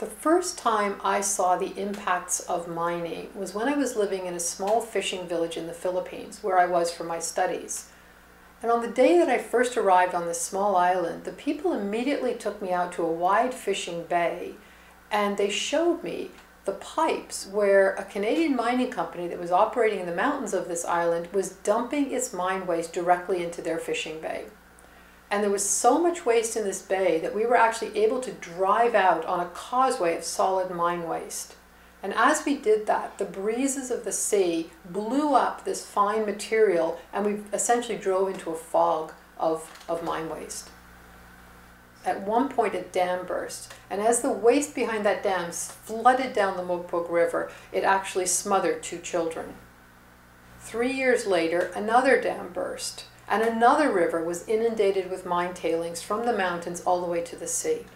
The first time I saw the impacts of mining was when I was living in a small fishing village in the Philippines, where I was for my studies. And on the day that I first arrived on this small island, the people immediately took me out to a wide fishing bay and they showed me the pipes where a Canadian mining company that was operating in the mountains of this island was dumping its mine waste directly into their fishing bay. And there was so much waste in this bay that we were actually able to drive out on a causeway of solid mine waste. And as we did that, the breezes of the sea blew up this fine material and we essentially drove into a fog of, of mine waste. At one point, a dam burst, and as the waste behind that dam flooded down the Mogpog River, it actually smothered two children. Three years later, another dam burst, and another river was inundated with mine tailings from the mountains all the way to the sea.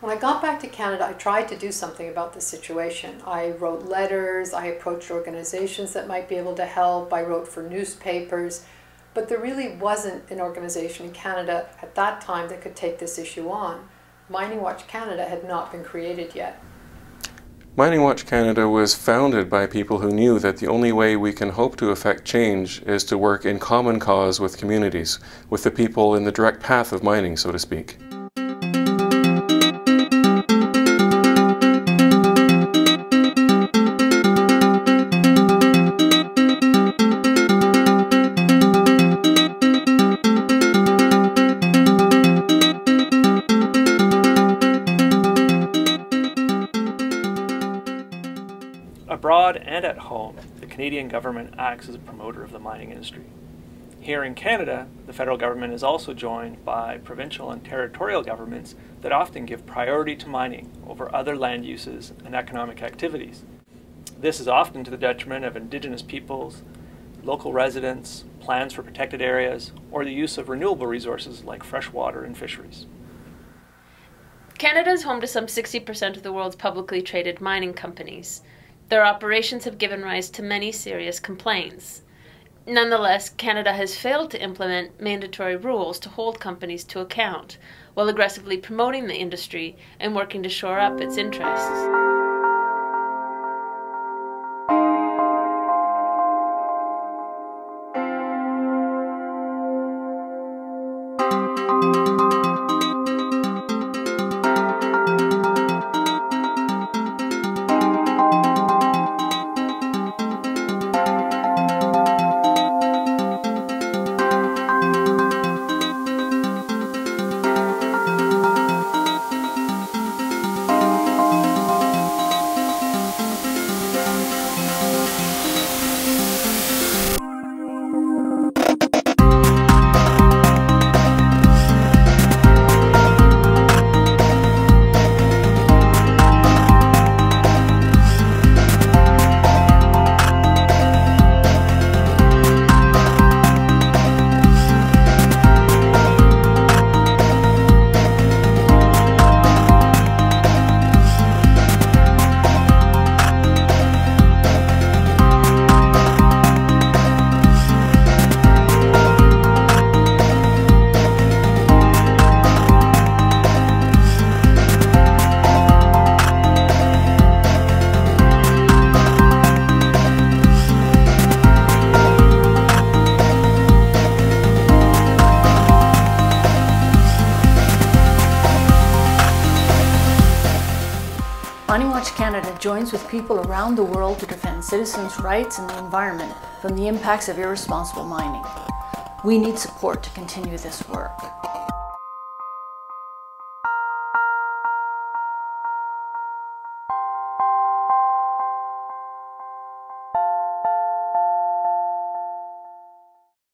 When I got back to Canada, I tried to do something about the situation. I wrote letters, I approached organizations that might be able to help, I wrote for newspapers, but there really wasn't an organization in Canada at that time that could take this issue on. Mining Watch Canada had not been created yet. Mining Watch Canada was founded by people who knew that the only way we can hope to affect change is to work in common cause with communities, with the people in the direct path of mining, so to speak. Abroad and at home, the Canadian government acts as a promoter of the mining industry. Here in Canada, the federal government is also joined by provincial and territorial governments that often give priority to mining over other land uses and economic activities. This is often to the detriment of Indigenous peoples, local residents, plans for protected areas, or the use of renewable resources like fresh water and fisheries. Canada is home to some 60% of the world's publicly traded mining companies. Their operations have given rise to many serious complaints. Nonetheless, Canada has failed to implement mandatory rules to hold companies to account, while aggressively promoting the industry and working to shore up its interests. Mining Watch Canada joins with people around the world to defend citizens' rights and the environment from the impacts of irresponsible mining. We need support to continue this work.